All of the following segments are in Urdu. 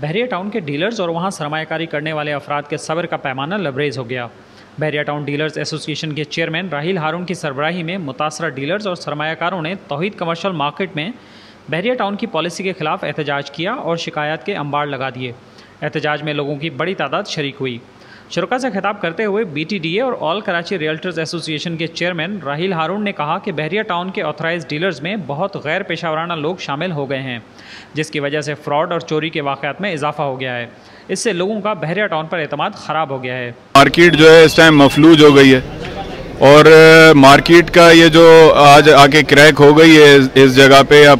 بحریہ ٹاؤن کے ڈیلرز اور وہاں سرمایہ کاری کرنے والے افراد کے صبر کا پیمانہ لبریز ہو گیا۔ بحریہ ٹاؤن ڈیلرز ایسوسیشن کے چیئرمین راہیل ہارون کی سربراہی میں متاثرہ ڈیلرز اور سرمایہ کاروں نے توحید کمرشل مارکیٹ میں بحریہ ٹاؤن کی پالیسی کے خلاف احتجاج کیا اور شکایات کے انبار لگا دیے۔ احتجاج میں لوگوں کی بڑی تعداد شریک ہوئی۔ شرکا سے خطاب کرتے ہوئے بی ٹی ڈی اے اور آل کراچی ریئلٹرز ایسوسی ایشن کے چیئرمین راہیل ہارون نے کہا کہ بحریہ ٹاؤن کے آتھرائز ڈیلرز میں بہت غیر پیشہ ورانہ لوگ شامل ہو گئے ہیں، جس کی وجہ سے فراڈ اور چوری کے واقعات میں اضافہ ہو گیا ہے۔ اس سے لوگوں کا بحریہ ٹاؤن پر اعتماد خراب ہو گیا ہے۔ مارکیٹ جو ہے اس ٹائم مفلوج ہو گئی ہے۔ اور مارکیٹ کا یہ جو آج آ کے کریک ہو گئی ہے اس جگہ پہ، اب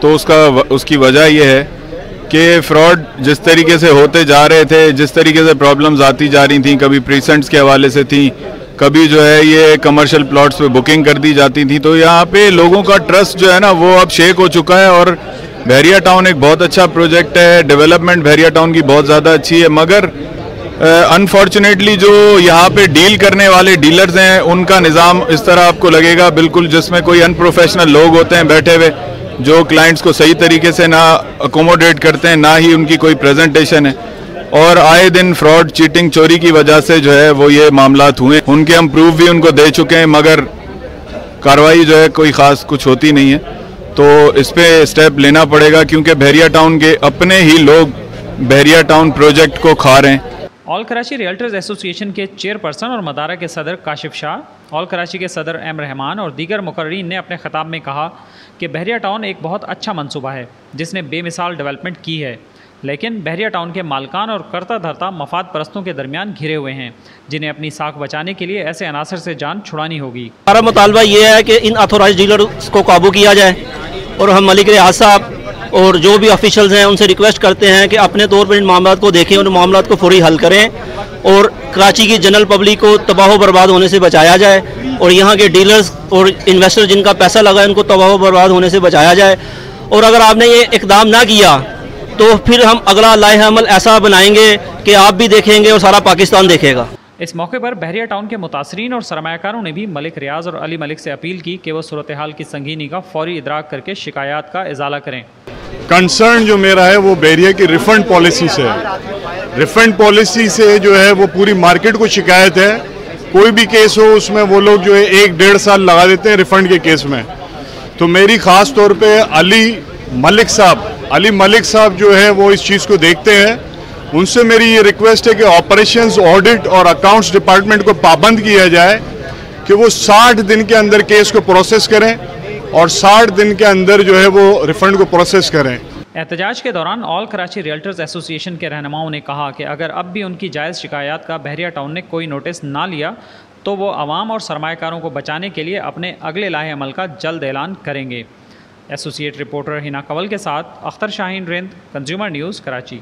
تو اس کا، اس کی وجہ یہ ہے کہ فراڈ جس طریقے سے ہوتے جا رہے تھے، جس طریقے سے پرابلمز آتی جا رہی تھیں، کبھی پریسنٹس کے حوالے سے تھیں، کبھی جو ہے یہ کمرشل پلاٹس پہ بکنگ کر دی جاتی تھیں۔ تو یہاں پہ لوگوں کا ٹرسٹ جو ہے نا، وہ اب شیک ہو چکا ہے اور بحریہ ٹاؤن ایک بہت اچھا پروجیکٹ ہے۔ ڈیولپمنٹ بحریہ ٹاؤن کی بہت زیادہ اچھی ہے۔ مگر انفارچونیٹلی جو یہاں پہ ڈیل کرنے والے ڈیلرز ہیں، ان کا نظام اس طرح آپ کو لگے گا، بالکل جس میں کوئی ان پروفیشنل لوگ ہوتے ہیں بیٹھے ہوئے۔ جو کلائنٹس کو صحیح طریقے سے نہ اکوموڈیٹ کرتے ہیں، نہ ہی ان کی کوئی پریزنٹیشن ہے۔ اور آئے دن فراڈ چیٹنگ چوری کی وجہ سے جو ہے وہ یہ معاملات ہوئے۔ ان کے ہم پروف بھی ان کو دے چکے ہیں، مگر کاروائی جو ہے کوئی خاص کچھ ہوتی نہیں ہے۔ تو اس پہ اسٹیپ لینا پڑے گا، کیونکہ بحریہ ٹاؤن کے اپنے ہی لوگ بحریہ ٹاؤن پروجیکٹ کو کھا رہے ہیں۔ آل کراچی ریئلٹرز ایسوسی ایشن کے چیئر پرسن اور مدارہ کے صدر کاشف شاہ آل کراچی کے صدر ایم رحمان اور دیگر مقررین نے اپنے خطاب میں کہا کہ بحریہ ٹاؤن ایک بہت اچھا منصوبہ ہے، جس نے بے مثال ڈیولپمنٹ کی ہے۔ لیکن بحریہ ٹاؤن کے مالکان اور کرتا دھرتا مفاد پرستوں کے درمیان گھرے ہوئے ہیں، جنہیں اپنی ساکھ بچانے کے لیے ایسے عناصر سے جان چھڑانی ہوگی۔ ہمارا مطالبہ یہ ہے کہ ان اتھورائز ڈیلرز کو قابو کیا جائے اور ہم ملک ریاض صاحب اور جو بھی آفیشلز ہیں ان سے ریکویسٹ کرتے ہیں کہ اپنے طور پر ان معاملات کو دیکھیں، ان معاملات کو فوری حل کریں اور کراچی کی جنرل پبلک کو تباہ و برباد ہونے سے بچایا جائے اور یہاں کے ڈیلرز اور انویسٹر جن کا پیسہ لگا ہے، ان کو تباہ و برباد ہونے سے بچایا جائے۔ اور اگر آپ نے یہ اقدام نہ کیا تو پھر ہم اگلا لائح عمل ایسا بنائیں گے کہ آپ بھی دیکھیں گے اور سارا پاکستان دیکھے گا۔ اس موقع پر بحریہ ٹاؤن کے متاثرین اور سرمایہ کاروں نے بھی ملک ریاض اور علی ملک سے اپیل کی کہ وہ صورتحال کی سنگینی کا فوری ادراک کر کے شکایات کا ازالہ کریں۔ کنسرن جو میرا ہے وہ بیریا کی ریفنڈ پالیسی سے ہے۔ ریفنڈ پالیسی سے جو ہے وہ پوری مارکیٹ کو شکایت ہے۔ کوئی بھی کیس ہو، اس میں وہ لوگ جو ہے ایک ڈیڑھ سال لگا دیتے ہیں ریفنڈ کے کیس میں۔ تو میری خاص طور پہ علی ملک صاحب، علی ملک صاحب جو ہے وہ اس چیز کو دیکھتے ہیں۔ ان سے میری یہ ریکویسٹ ہے کہ آپریشنز آڈٹ اور اکاؤنٹس ڈپارٹمنٹ کو پابند کیا جائے کہ وہ ساٹھ دن کے اندر کیس کو پروسیس کریں۔ اور ساٹھ دن کے اندر جو ہے وہ ریفنڈ کو پروسیس کریں۔ احتجاج کے دوران آل کراچی ریئلٹرز ایسوسی ایشن کے رہنماؤں نے کہا کہ اگر اب بھی ان کی جائز شکایات کا بحریہ ٹاؤن نے کوئی نوٹس نہ لیا، تو وہ عوام اور سرمایہ کاروں کو بچانے کے لیے اپنے اگلے لاہ عمل کا جلد اعلان کریں گے۔ ایسوسیٹ رپورٹر ہنا قول کے ساتھ اختر شاہین رند کنزیومر نیوز کراچی